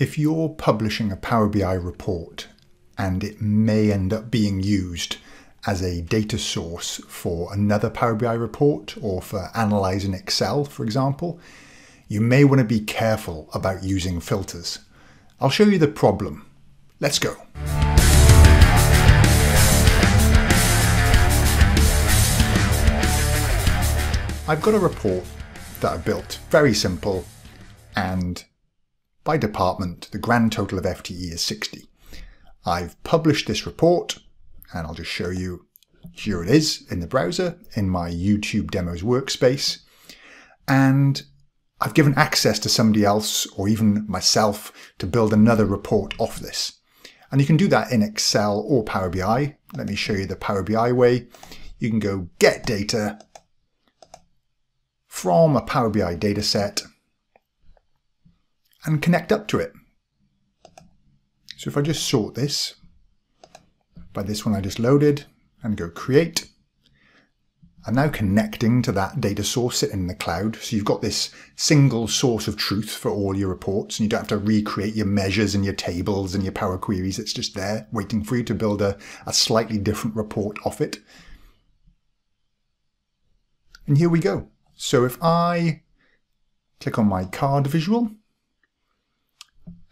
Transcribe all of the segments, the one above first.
If you're publishing a Power BI report and it may end up being used as a data source for another Power BI report or for analyzing Excel, for example, you may want to be careful about using filters. I'll show you the problem. Let's go. I've got a report that I built, very simple, and by department, the grand total of FTE is 60. I've published this report, and I'll just show you, here it is in the browser, in my YouTube demos workspace, and I've given access to somebody else, or even myself, to build another report off this. And you can do that in Excel or Power BI. Let me show you the Power BI way. You can go get data from a Power BI dataset and connect up to it. So if I just sort this by this one I just loaded and go create, I'm now connecting to that data source sitting in the cloud. So you've got this single source of truth for all your reports and you don't have to recreate your measures and your tables and your Power Queries. It's just there waiting for you to build a, a slightly different report off it. And here we go. So if I click on my card visual,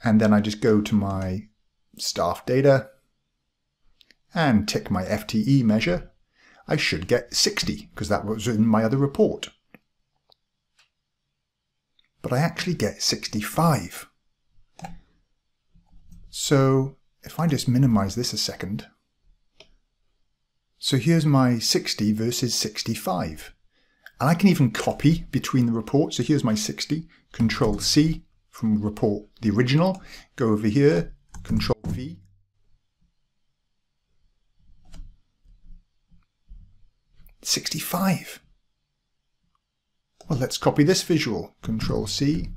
and then I just go to my staff data and tick my FTE measure, I should get 60 because that was in my other report. But I actually get 65. So if I just minimize this a second, so here's my 60 versus 65. And I can even copy between the reports. So here's my 60, Control C, from report the original, go over here, Control V. Sixty-five. Well, let's copy this visual. Control C,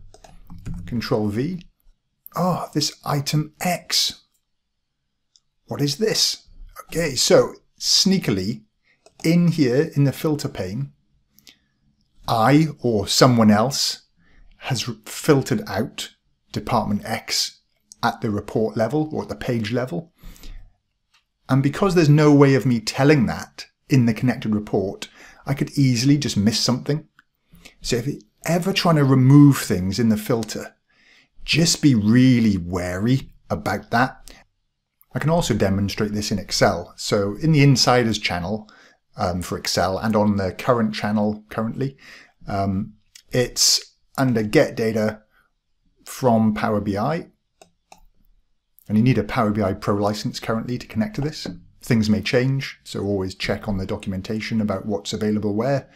Control V. Oh, this item X. What is this? Okay, so sneakily, in here in the filter pane, I or someone else has filtered out Department X at the report level or at the page level. And because there's no way of me telling that in the connected report, I could easily just miss something. So if you're ever trying to remove things in the filter, just be really wary about that. I can also demonstrate this in Excel. So in the insiders channel um, for Excel and on the current channel currently, um, it's under get data from Power BI. And you need a Power BI Pro license currently to connect to this. Things may change, so always check on the documentation about what's available where.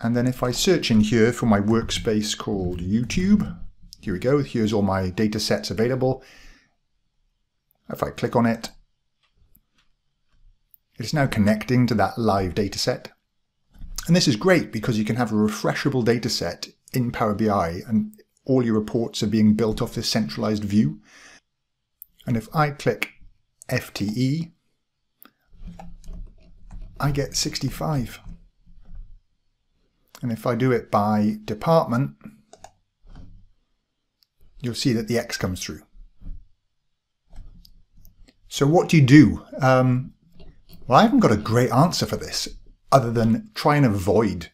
And then if I search in here for my workspace called YouTube, here we go, here's all my data sets available. If I click on it, it's now connecting to that live data set. And this is great because you can have a refreshable data set in Power BI and all your reports are being built off this centralized view. And if I click FTE, I get 65. And if I do it by department, you'll see that the X comes through. So what do you do? Um, well, I haven't got a great answer for this other than try and avoid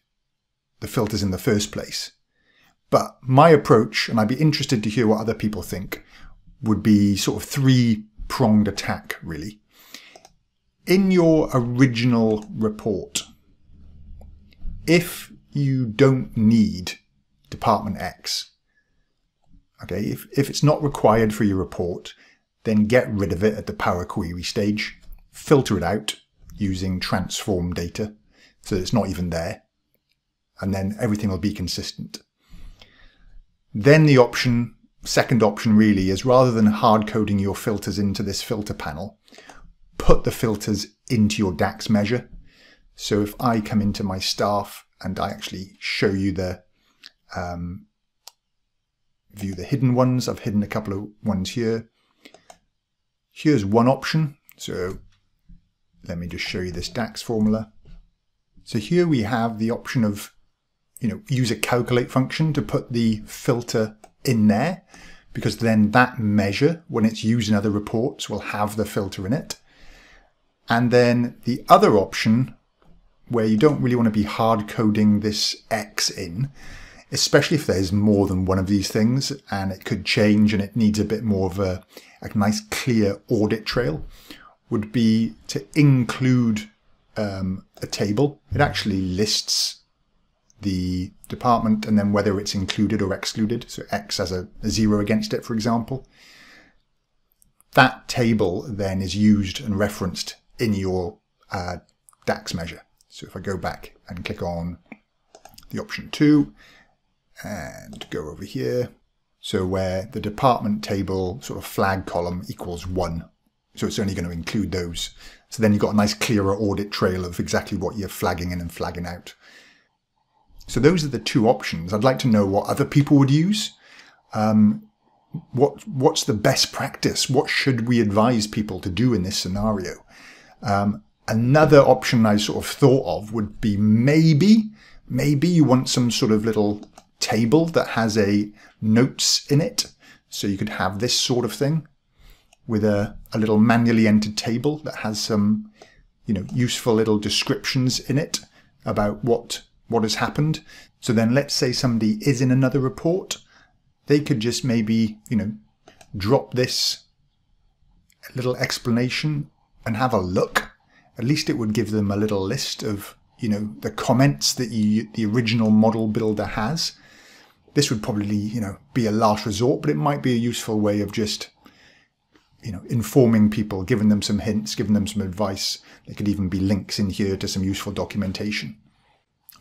the filters in the first place. But my approach, and I'd be interested to hear what other people think, would be sort of three pronged attack, really. In your original report, if you don't need Department X, okay, if, if it's not required for your report, then get rid of it at the Power Query stage, filter it out using transform data so it's not even there, and then everything will be consistent. Then the option, second option really, is rather than hard coding your filters into this filter panel, put the filters into your DAX measure. So if I come into my staff and I actually show you the um, view the hidden ones, I've hidden a couple of ones here. Here's one option. So let me just show you this DAX formula. So here we have the option of you know, use a calculate function to put the filter in there. because then that measure, when it's used in other reports, will have the filter in it. And then the other option, where you don't really want to be hard coding this X in, especially if there's more than one of these things and it could change and it needs a bit more of a, a nice clear audit trail, would be to include um, a table. It actually lists the department and then whether it's included or excluded. So X has a, a zero against it, for example. That table then is used and referenced in your uh, DAX measure. So if I go back and click on the option two and go over here, so where the department table sort of flag column equals one. So it's only going to include those. So then you've got a nice clearer audit trail of exactly what you're flagging in and flagging out. So those are the two options. I'd like to know what other people would use. Um, what what's the best practice? What should we advise people to do in this scenario? Um, another option I sort of thought of would be maybe maybe you want some sort of little table that has a notes in it. So you could have this sort of thing with a, a little manually entered table that has some, you know, useful little descriptions in it about what what has happened. So then let's say somebody is in another report, they could just maybe, you know, drop this little explanation and have a look. At least it would give them a little list of, you know, the comments that you, the original model builder has. This would probably, you know, be a last resort, but it might be a useful way of just, you know, informing people, giving them some hints, giving them some advice. There could even be links in here to some useful documentation.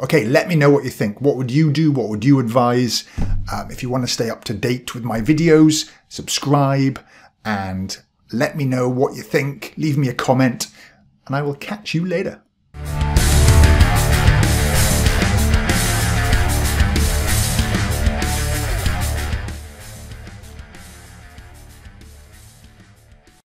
Okay, let me know what you think. What would you do? What would you advise? Um, if you want to stay up to date with my videos, subscribe and let me know what you think. Leave me a comment and I will catch you later.